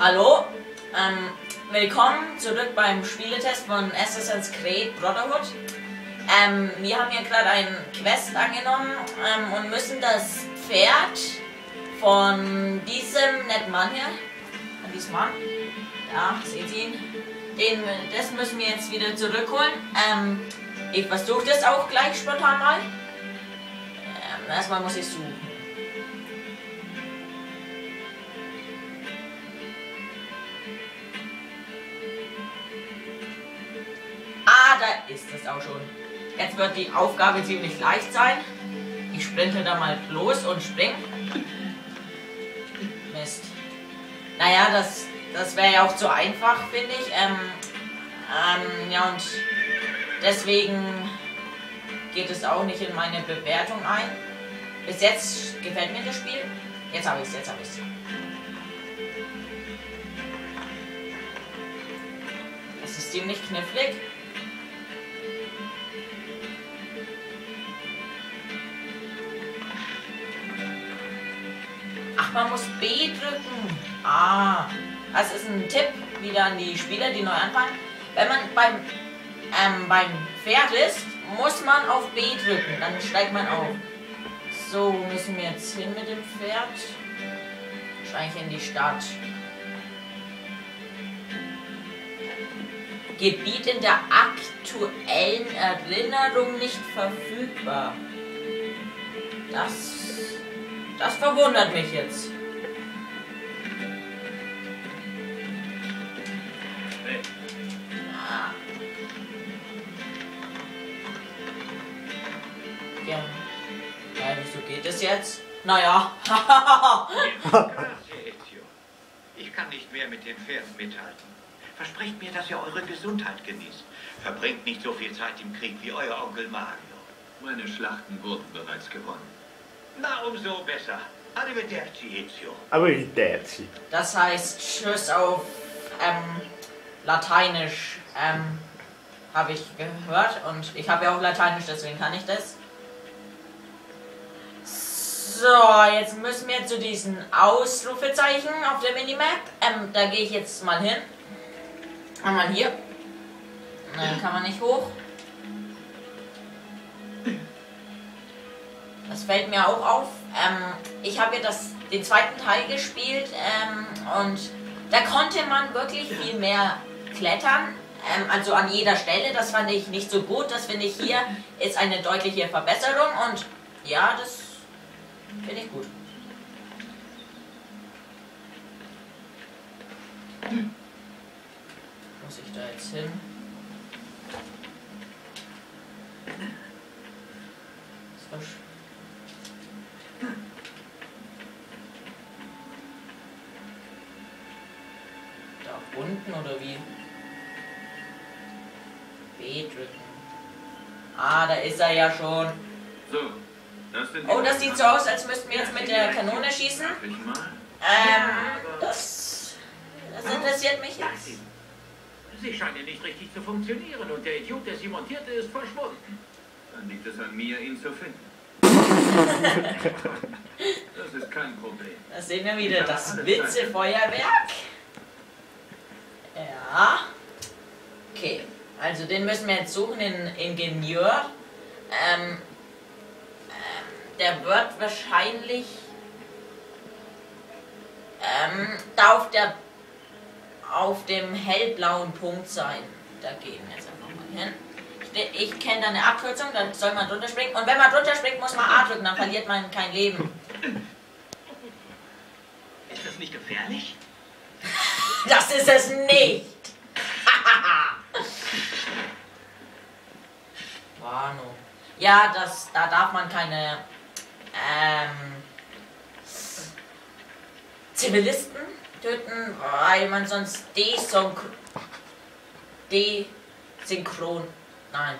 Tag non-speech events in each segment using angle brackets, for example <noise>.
Hallo, ähm, willkommen zurück beim Spieletest von Assassin's Creed Brotherhood. Ähm, wir haben hier gerade einen Quest angenommen ähm, und müssen das Pferd von diesem netten Mann hier, von diesem Mann, ja, seht ihn, den, das müssen wir jetzt wieder zurückholen. Ähm, ich versuche das auch gleich spontan mal. Ähm, erstmal muss ich suchen. Ist es auch schon. Jetzt wird die Aufgabe ziemlich leicht sein. Ich sprinte da mal los und spring. Mist. Naja, das, das wäre ja auch zu einfach, finde ich. Ähm, ähm, ja, und deswegen geht es auch nicht in meine Bewertung ein. Bis jetzt gefällt mir das Spiel. Jetzt habe ich es, jetzt habe ich es. Das ist ziemlich knifflig. Ach, man muss B drücken. Ah, das ist ein Tipp wieder an die Spieler, die neu anfangen. Wenn man beim, ähm, beim Pferd ist, muss man auf B drücken, dann steigt man auf. So, müssen wir jetzt hin mit dem Pferd? Wahrscheinlich in die Stadt. Gebiet in der aktuellen Erinnerung nicht verfügbar. Das das verwundert mich jetzt. Ja. ja, wieso geht es jetzt? Naja. <laughs> ich kann nicht mehr mit den Pferden mithalten. Versprecht mir, dass ihr eure Gesundheit genießt. Verbringt nicht so viel Zeit im Krieg wie euer Onkel Mario. Meine Schlachten wurden bereits gewonnen. Na, umso besser. Arrivederci, Ezio. Arrivederci. Das heißt Tschüss auf ähm, Lateinisch, ähm, habe ich gehört. Und ich habe ja auch Lateinisch, deswegen kann ich das. So, jetzt müssen wir zu diesen Ausrufezeichen auf der Minimap. Ähm, da gehe ich jetzt mal hin. Einmal hier. Dann kann man nicht hoch. Das fällt mir auch auf. Ähm, ich habe ja das, den zweiten Teil gespielt ähm, und da konnte man wirklich viel mehr klettern. Ähm, also an jeder Stelle. Das fand ich nicht so gut. Das finde ich hier ist eine deutliche Verbesserung und ja, das finde ich gut. Muss ich da jetzt hin? Das war Da unten oder wie? B drücken. Ah, da ist er ja schon. So, das sind Oh, das sieht so aus, als müssten wir jetzt mit der Kanone schießen. Ähm, das, das interessiert mich jetzt. Sie scheinen nicht richtig zu funktionieren und der Idiot, der sie montierte, ist verschwunden. Dann liegt es an mir, ihn zu finden. <laughs> Das ist kein Problem. Da sehen wir wieder das Witzefeuerwerk. Ja. Okay, also den müssen wir jetzt suchen, den Ingenieur. Ähm, ähm, der wird wahrscheinlich ähm, da auf, der, auf dem hellblauen Punkt sein. Da gehen wir jetzt einfach mal hin. Ich, ich kenne da eine Abkürzung, da soll man drunter springen. Und wenn man drunter springt, muss man A drücken, dann verliert man kein Leben. Ist das nicht gefährlich? <laughs> Das ist es nicht! Warnung. Ja, das, da darf man keine ähm, Zivilisten töten, weil man sonst desynchron, desynchron, nein,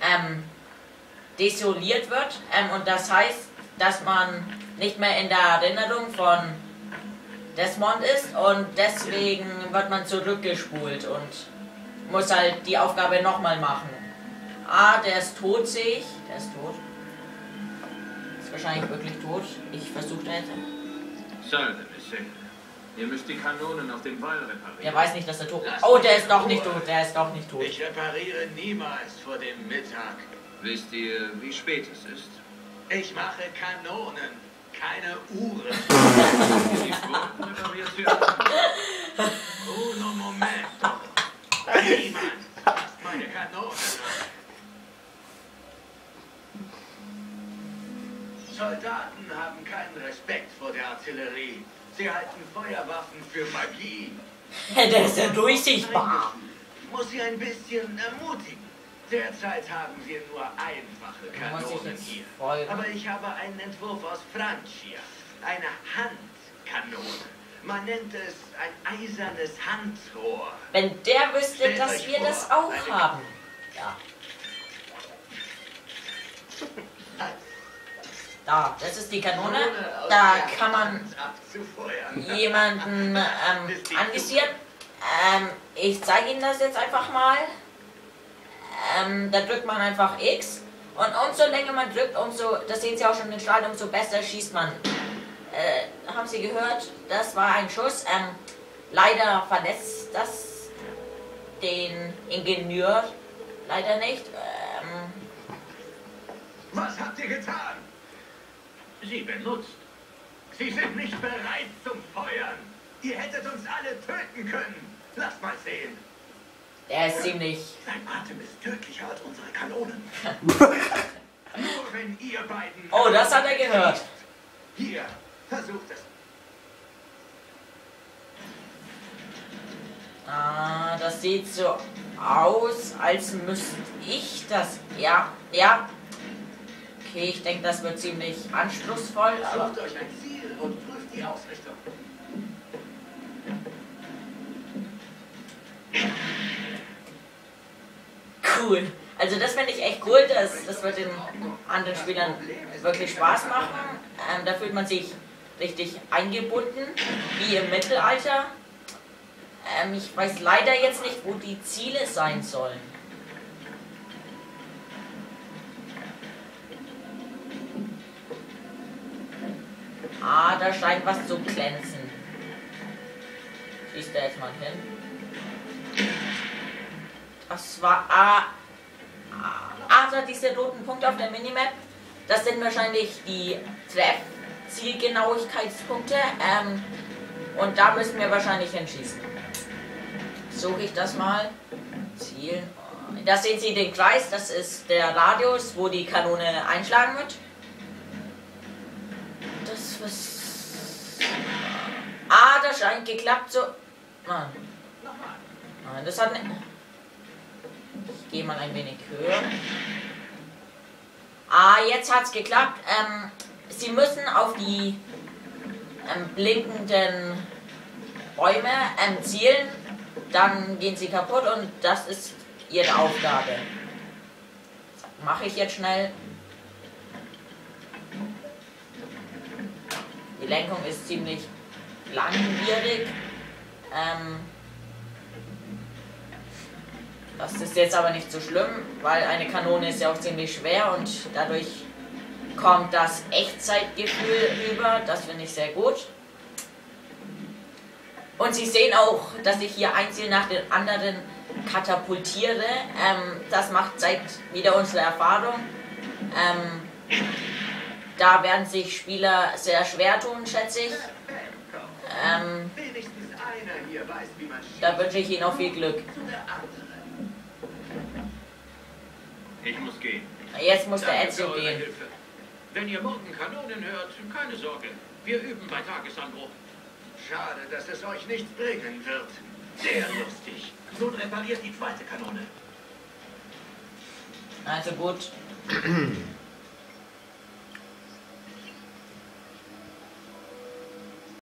ähm, desoliert wird. Ähm, und das heißt, dass man nicht mehr in der Erinnerung von Desmond ist und deswegen wird man zurückgespult und muss halt die Aufgabe nochmal machen. Ah, der ist tot, sehe ich. Der ist tot. Ist wahrscheinlich wirklich tot. Ich versuche da jetzt. Salve, Messere. Ihr müsst die Kanonen auf dem Wall reparieren. Der weiß nicht, dass er tot ist. Oh, der ist doch nicht tot. Der ist doch nicht tot. Ich repariere niemals vor dem Mittag. Wisst ihr, wie spät es ist? Ich mache Kanonen, keine Uhren. <laughs> Die wurden repariert werden. Uno momento. Niemand fasst meine Kanonen Soldaten haben keinen Respekt vor der Artillerie. Sie halten Feuerwaffen für Magie. Der ist ja durchsichtbar. Muss sie ein bisschen ermutigen. Derzeit haben wir nur einfache ich Kanonen hier. folgen. Aber ich habe einen Entwurf aus Francia. Eine Handkanone. Man nennt es ein eisernes Handrohr. Wenn der wüsste, Stellt dass wir vor, das auch haben. Ja. Da, das ist die Kanone. Da kann man jemanden ähm, anvisieren. Ähm, ich zeige Ihnen das jetzt einfach mal. Ähm, da drückt man einfach X. Und umso länger man drückt, umso, das sehen Sie auch schon in den Stadion, umso besser schießt man. Äh, haben Sie gehört? Das war ein Schuss. Ähm, leider verletzt das den Ingenieur leider nicht. Ähm, Was habt ihr getan? Sie benutzt. Sie sind nicht bereit zum Feuern. Ihr hättet uns alle töten können. Lasst mal sehen. der ist ziemlich. Sein Atem ist tödlicher als unsere Kanonen. <laughs> Nur wenn ihr beiden... Oh, das hat er gehört. Hier, versucht es. Ah, das sieht so aus, als müsste ich das. Ja, ja. Okay, ich denke, das wird ziemlich anspruchsvoll, aber. Sucht euch ein Ziel und prüft die Ausrichtung. Cool. Also das finde ich echt cool, das, das wird den anderen Spielern wirklich Spaß machen. Ähm, da fühlt man sich richtig eingebunden, wie im Mittelalter. Ähm, ich weiß leider jetzt nicht, wo die Ziele sein sollen. Ah, da scheint was zu glänzen. Schießt er jetzt mal hin. Das war ah, ah, da diese roten Punkte auf der Minimap. Das sind wahrscheinlich die Treff-Zielgenauigkeitspunkte. Ähm, und da müssen wir wahrscheinlich hinschießen. Suche ich das mal. Zielen. Da sehen Sie den Kreis, das ist der Radius, wo die Kanone einschlagen wird. Was. Ah, das scheint geklappt so. Nein. Nein, das hat nicht. Ich gehe mal ein wenig höher. Ah, jetzt hat's geklappt. Ähm, Sie müssen auf die ähm, blinkenden Bäume ähm, zielen. Dann gehen sie kaputt und das ist Ihre Aufgabe. Mache ich jetzt schnell. Die Lenkung ist ziemlich langwierig. Ähm, das ist jetzt aber nicht so schlimm, weil eine Kanone ist ja auch ziemlich schwer und dadurch kommt das Echtzeitgefühl rüber. Das finde ich sehr gut. Und Sie sehen auch, dass ich hier ein Ziel nach dem anderen katapultiere. Ähm, das macht, zeigt wieder unsere Erfahrung. Ähm, da werden sich Spieler sehr schwer tun, schätze ich. Ähm, Wenigstens einer hier weiß, wie man schießt. da wünsche ich Ihnen auch viel Glück. Der. Ich muss gehen. Jetzt muss der Danke Ezio für eure gehen. Hilfe. Wenn ihr morgen Kanonen hört, keine Sorge. Wir üben bei Tagesanbruch. Schade, dass es euch nichts bringen wird. Sehr lustig. Nun repariert die zweite Kanone. Also gut. <clears throat>